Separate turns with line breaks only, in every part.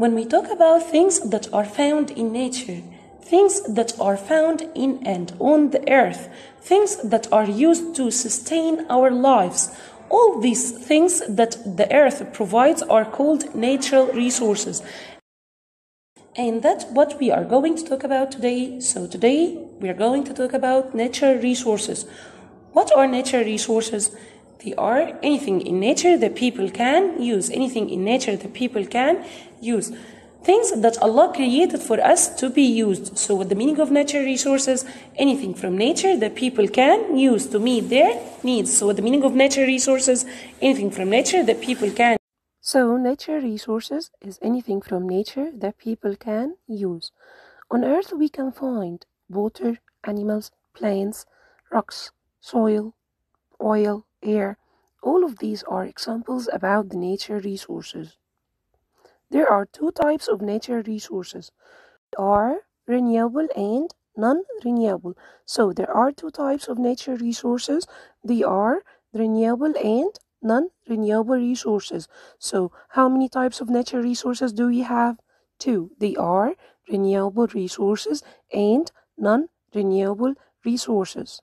When we talk about things that are found in nature, things that are found in and on the earth, things that are used to sustain our lives, all these things that the earth provides are called natural resources. And that's what we are going to talk about today. So, today we are going to talk about natural resources. What are natural resources? They are anything in nature that people can use, anything in nature that people can use. Things that Allah created for us to be used. So, what the meaning of natural resources? Anything from nature that people can use to meet their needs. So, what the meaning of natural resources? Anything from nature that people can.
So, natural resources is anything from nature that people can use. On earth, we can find water, animals, plants, rocks, soil, oil, air. All of these are examples about the nature resources. There are two types of nature resources. They are renewable and non-renewable. So there are two types of nature resources. They are renewable and non-renewable resources. So how many types of nature resources do we have? Two. They are renewable resources and non-renewable resources.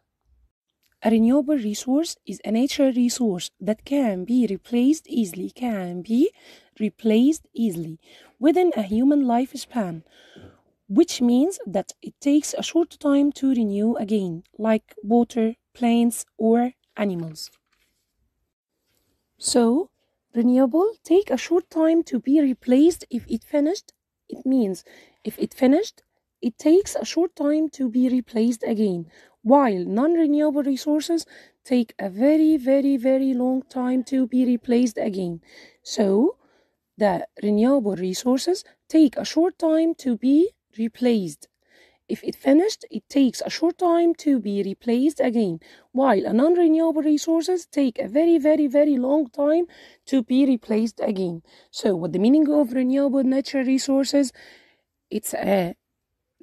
A renewable resource is a natural resource that can be replaced easily, can be replaced easily within a human lifespan, which means that it takes a short time to renew again, like water, plants, or animals. So, renewable take a short time to be replaced if it finished. It means if it finished, it takes a short time to be replaced again, while non-renewable resources take a very, very, very long time to be replaced again. So, the renewable resources take a short time to be replaced. If it finished, it takes a short time to be replaced again, while a non-renewable resources take a very, very, very long time to be replaced again. So, what the meaning of renewable natural resources? It's a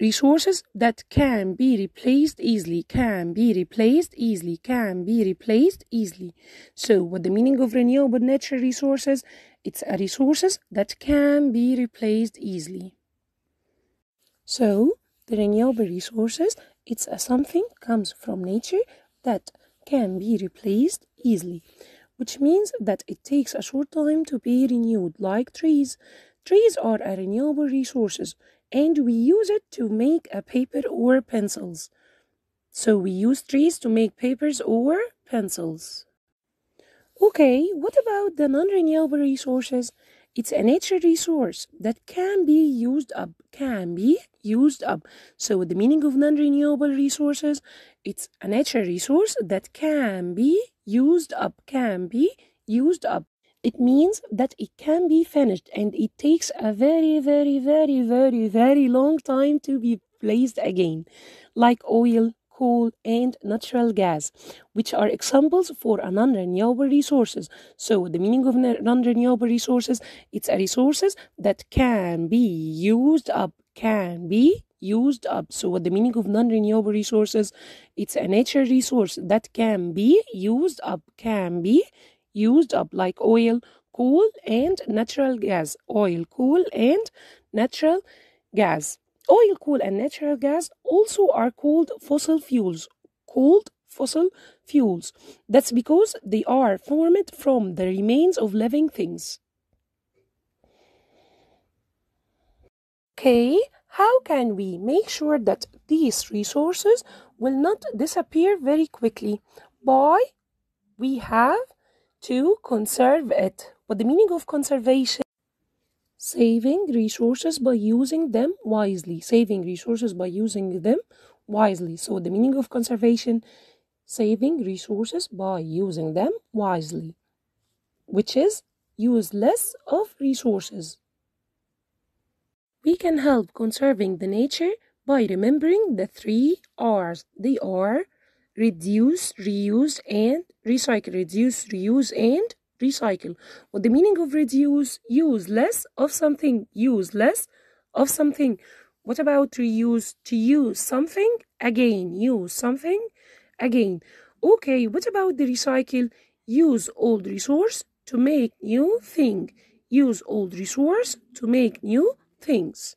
resources that can be replaced easily, can be replaced easily, can be replaced easily. So, what the meaning of renewable natural resources? It's a resources that can be replaced easily. So, the renewable resources, it's a something comes from nature that can be replaced easily, which means that it takes a short time to be renewed, like trees. Trees are a renewable resources and we use it to make a paper or pencils. So we use trees to make papers or pencils. Okay, what about the non-renewable resources? It's a nature resource that can be used up, can be used up. So the meaning of non-renewable resources, it's a nature resource that can be used up, can be used up. It means that it can be finished and it takes a very, very, very, very, very long time to be placed again, like oil, coal, and natural gas, which are examples for non-renewable resources. So the meaning of non-renewable resources, it's a resources that can be used up, can be used up. So what the meaning of non-renewable resources, it's a nature resource that can be used up, can be used up like oil, coal, and natural gas. Oil, coal, and natural gas. Oil, coal, and natural gas also are called fossil fuels. Called fossil fuels. That's because they are formed from the remains of living things. Okay, how can we make sure that these resources will not disappear very quickly? By we have to conserve it. What the meaning of conservation? Saving resources by using them wisely. Saving resources by using them wisely. So the meaning of conservation, saving resources by using them wisely, which is use less of resources. We can help conserving the nature by remembering the three R's. They are reduce, reuse, and recycle. Reduce, reuse, and recycle. What the meaning of reduce? Use less of something. Use less of something. What about reuse? To use something again. Use something again. Okay, what about the recycle? Use old resource to make new thing. use old resource to make new things